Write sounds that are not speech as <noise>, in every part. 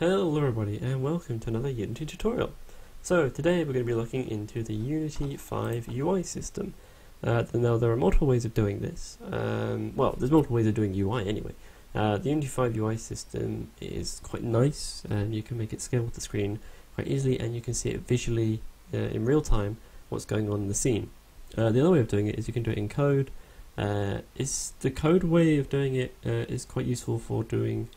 Hello everybody and welcome to another Unity tutorial. So today we're going to be looking into the Unity 5 UI system. Uh, now there are multiple ways of doing this. Um, well, there's multiple ways of doing UI anyway. Uh, the Unity 5 UI system is quite nice and you can make it scale with the screen quite easily and you can see it visually uh, in real time what's going on in the scene. Uh, the other way of doing it is you can do it in code. Uh, it's the code way of doing it uh, is quite useful for doing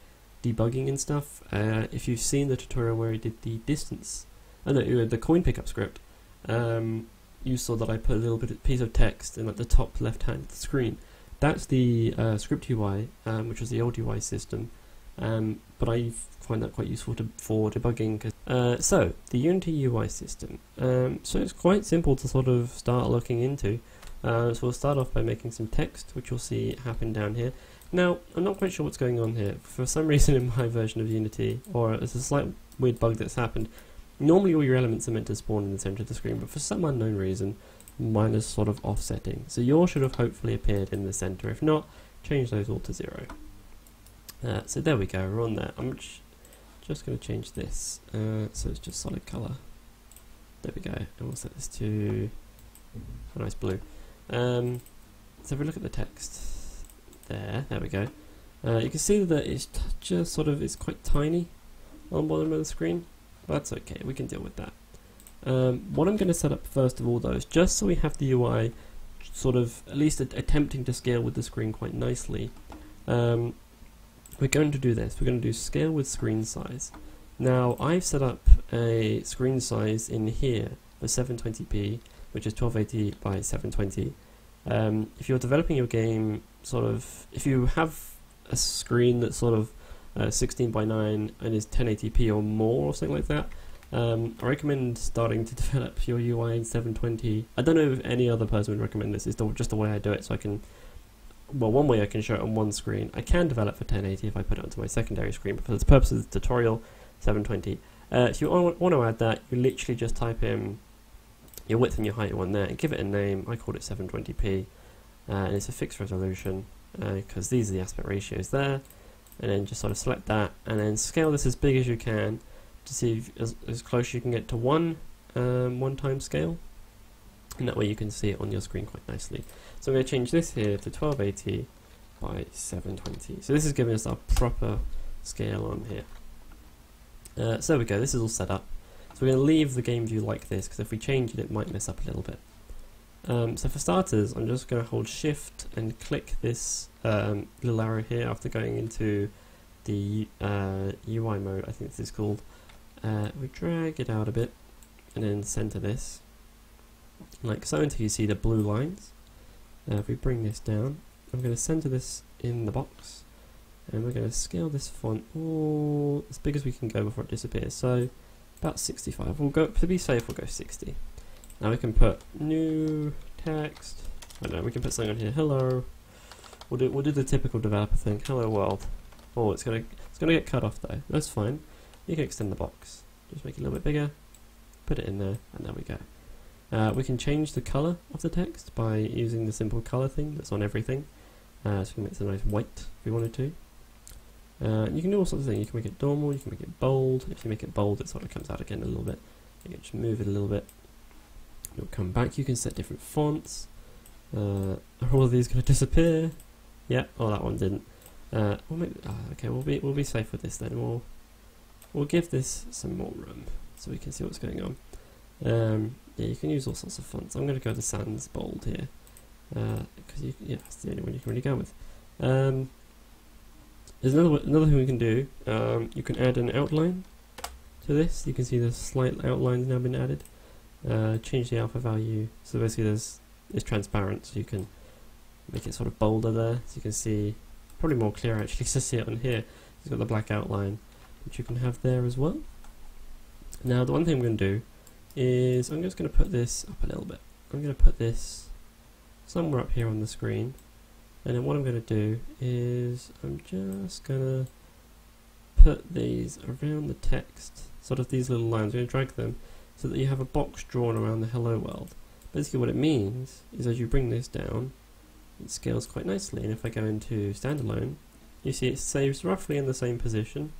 debugging and stuff. Uh, if you've seen the tutorial where I did the distance, oh no, the coin pickup script, um, you saw that I put a little bit of piece of text in like the top left hand of the screen. That's the uh, script UI, um, which was the old UI system, um, but I find that quite useful to, for debugging. Uh, so the Unity UI system. Um, so it's quite simple to sort of start looking into. Uh, so we'll start off by making some text, which you'll see happen down here. Now, I'm not quite sure what's going on here. For some <laughs> reason in my version of Unity, or it's a slight weird bug that's happened, normally all your elements are meant to spawn in the center of the screen, but for some unknown reason, mine is sort of offsetting. So yours should have hopefully appeared in the center. If not, change those all to zero. Uh, so there we go, we're on there. I'm just going to change this. Uh, so it's just solid color. There we go. And we'll set this to a nice blue. Um, so if we look at the text, there, there we go. Uh, you can see that it's sort of, it's quite tiny on the bottom of the screen. But that's okay, we can deal with that. Um, what I'm going to set up first of all though is just so we have the UI sort of at least attempting to scale with the screen quite nicely. Um, we're going to do this. We're going to do scale with screen size. Now I've set up a screen size in here for 720p, which is 1280 by 720. Um, if you're developing your game, sort of, if you have a screen that's sort of uh, 16 by 9 and is 1080p or more or something like that, um, I recommend starting to <laughs> develop your UI in 720. I don't know if any other person would recommend this. It's just the way I do it, so I can. Well, one way I can show it on one screen. I can develop for 1080 if I put it onto my secondary screen, but for the purpose of the tutorial, 720. Uh, if you want to add that, you literally just type in your width and your height one there and give it a name. I called it 720p uh, and it's a fixed resolution because uh, these are the aspect ratios there and then just sort of select that and then scale this as big as you can to see if, as, as close you can get to one um, one time scale and that way you can see it on your screen quite nicely. So I'm going to change this here to 1280 by 720. So this is giving us our proper scale on here. Uh, so there we go, this is all set up. So we're going to leave the game view like this, because if we change it, it might mess up a little bit. Um, so for starters, I'm just going to hold Shift and click this um, little arrow here after going into the uh, UI mode, I think this is called. Uh, we drag it out a bit, and then center this, like so until you see the blue lines. Uh, if we bring this down, I'm going to center this in the box, and we're going to scale this font all as big as we can go before it disappears. So about 65. We'll go to be safe. We'll go 60. Now we can put new text. I don't know. We can put something on here. Hello. We'll do we'll do the typical developer thing. Hello world. Oh, it's gonna it's gonna get cut off though. That's fine. You can extend the box. Just make it a little bit bigger. Put it in there, and there we go. Uh, we can change the color of the text by using the simple color thing that's on everything. Uh, so we can make it a nice white if we wanted to. Uh, you can do all sorts of things. You can make it normal, you can make it bold. If you make it bold, it sort of comes out again a little bit. You can just move it a little bit. It'll come back. You can set different fonts. Uh, are all of these going <laughs> to disappear? Yeah. Oh, that one didn't. Uh, we'll make, oh, okay, we'll be we'll be safe with this then. We'll we'll give this some more room so we can see what's going on. Um, yeah, you can use all sorts of fonts. I'm going to go to Sans Bold here because uh, yeah, it's the only one you can really go with. Um, there's another another thing we can do. Um, you can add an outline to this. You can see the slight outlines now been added. Uh, change the alpha value. So basically, there's it's transparent, so you can make it sort of bolder there. So you can see probably more clear actually to see it on here. It's got the black outline, which you can have there as well. Now, the one thing I'm going to do is I'm just going to put this up a little bit. I'm going to put this somewhere up here on the screen and then what I'm going to do is I'm just going to put these around the text, sort of these little lines, I'm going to drag them so that you have a box drawn around the hello world. Basically what it means is as you bring this down, it scales quite nicely and if I go into standalone, you see it saves roughly in the same position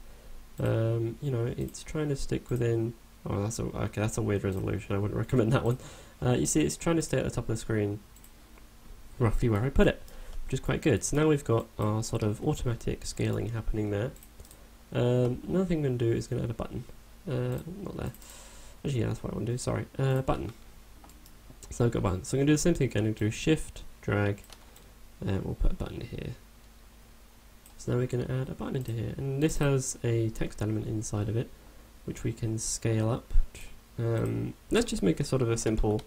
Um, you know, it's trying to stick within. Oh, that's a okay. That's a weird resolution. I wouldn't recommend that one. Uh, you see, it's trying to stay at the top of the screen, roughly where I put it, which is quite good. So now we've got our sort of automatic scaling happening there. Um, another thing I'm going to do is going to add a button. Uh, not there. Actually, yeah, that's what I want to do. Sorry, uh, button. So I've got a button. So I'm going to do the same thing again. I'm going to do Shift, drag, and we'll put a button here. So now we're going to add a button into here, and this has a text element inside of it, which we can scale up. Um, let's just make a sort of a simple,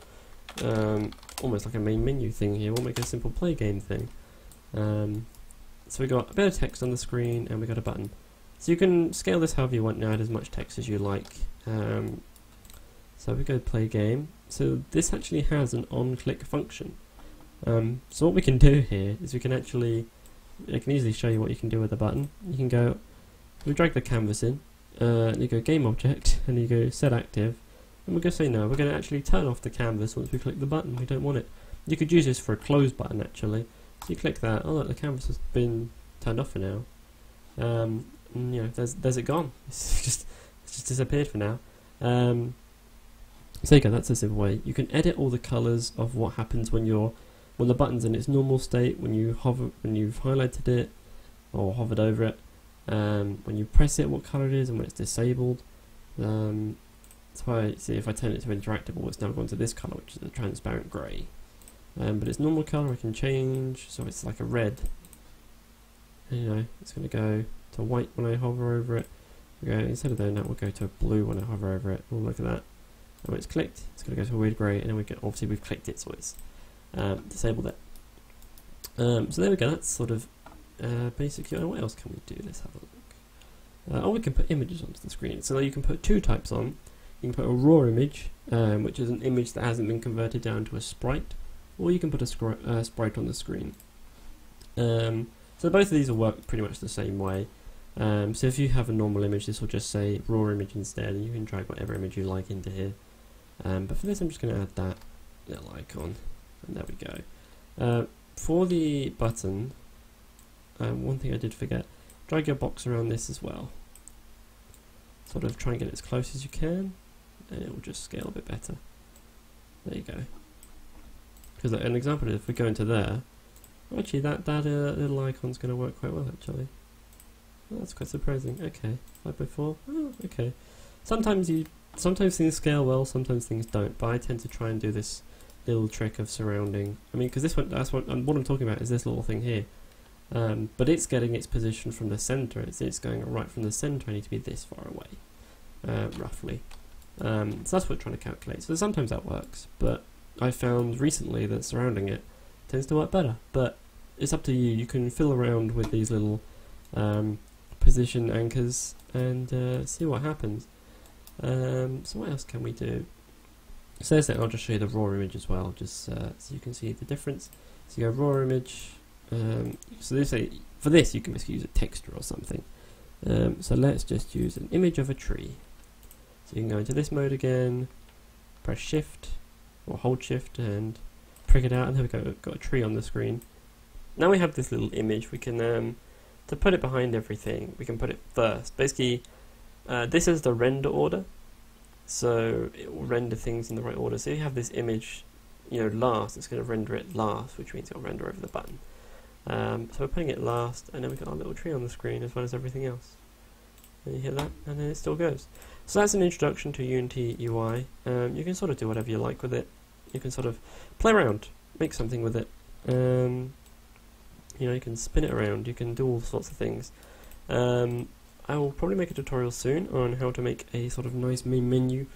um, almost like a main menu thing here. We'll make a simple play game thing. Um, so we got a bit of text on the screen, and we got a button. So you can scale this however you want now, add as much text as you like. Um, so we go play game. So this actually has an on-click function. Um, so what we can do here is we can actually, I can easily show you what you can do with the button. You can go, we drag the canvas in, uh, and you go game object, <laughs> and you go set active, and we're going to say no, we're going to actually turn off the canvas once we click the button, we don't want it. You could use this for a close button actually. So you click that, oh look, the canvas has been turned off for now. Um, and, you know, there's, there's it gone. <laughs> It's just, it's just disappeared for now. Um, so there you go, that's a simple way. You can edit all the colours of what happens when you're when the button's in its normal state, when you hover when you've highlighted it or hovered over it, um, when you press it what colour it is and when it's disabled. Um, that's why see if I turn it to interactable it's now gone to this colour which is a transparent grey. Um, but its normal colour I can change so it's like a red. And, you know, it's going to go to white when I hover over it. Okay, instead of doing that we'll go to blue when I hover over it. Oh look at that. And when it's clicked, it's going to go to a weird grey, and then we get obviously we've clicked it, so it's um, disabled it. Um, so there we go. That's sort of uh, basically. Oh, what else can we do? Let's have a look. Uh, oh, we can put images onto the screen. So you can put two types on. You can put a raw image, um, which is an image that hasn't been converted down to a sprite, or you can put a uh, sprite on the screen. Um, so both of these will work pretty much the same way. Um, so if you have a normal image, this will just say raw image instead, and you can drag whatever image you like into here. Um, but for this I'm just going to add that little icon and there we go. Uh, for the button, um, one thing I did forget, drag your box around this as well. Sort of try and get it as close as you can and it will just scale a bit better. There you go. Because an example is if we go into there, actually that, that uh, little icon's going to work quite well actually. Oh, that's quite surprising. Okay, 5 by 4 Oh, okay. Sometimes you sometimes things scale well, sometimes things don't. But I tend to try and do this little trick of surrounding. I mean, because this one, that's what, what I'm talking about is this little thing here. Um, but it's getting its position from the center. It's, it's going right from the center. I need to be this far away, uh, roughly. Um, so that's what we're trying to calculate. So sometimes that works, but I found recently that surrounding it tends to work better. But it's up to you. You can fill around with these little um, position anchors and uh, see what happens. Um, so what else can we do? So there's that, I'll just show you the raw image as well, just uh, so you can see the difference. So you go raw image, um, so say, for this you can just use a texture or something. Um, so let's just use an image of a tree. So you can go into this mode again, press shift, or hold shift and prick it out, and there we go, got a tree on the screen. Now we have this little image, we can, um, to put it behind everything, we can put it first. Basically, uh, this is the render order, so it will render things in the right order. So if you have this image, you know, last, it's going to render it last, which means it'll render over the button. Um, so we're putting it last, and then we've got our little tree on the screen as well as everything else. And you hit that, and then it still goes. So that's an introduction to Unity UI. Um, you can sort of do whatever you like with it. You can sort of play around, make something with it. Um, you know, you can spin it around, you can do all sorts of things. Um, I will probably make a tutorial soon on how to make a sort of nice main menu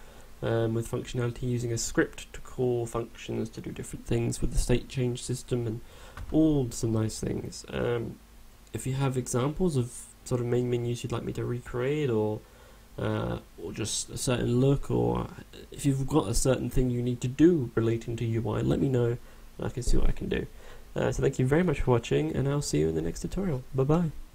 um, with functionality using a script to call functions to do different things with the state change system and all some nice things. Um, if you have examples of sort of main menus you'd like me to recreate or uh, or just a certain look or if you've got a certain thing you need to do relating to UI, let me know I can see what I can do. Uh, so thank you very much for watching and I'll see you in the next tutorial. Bye bye.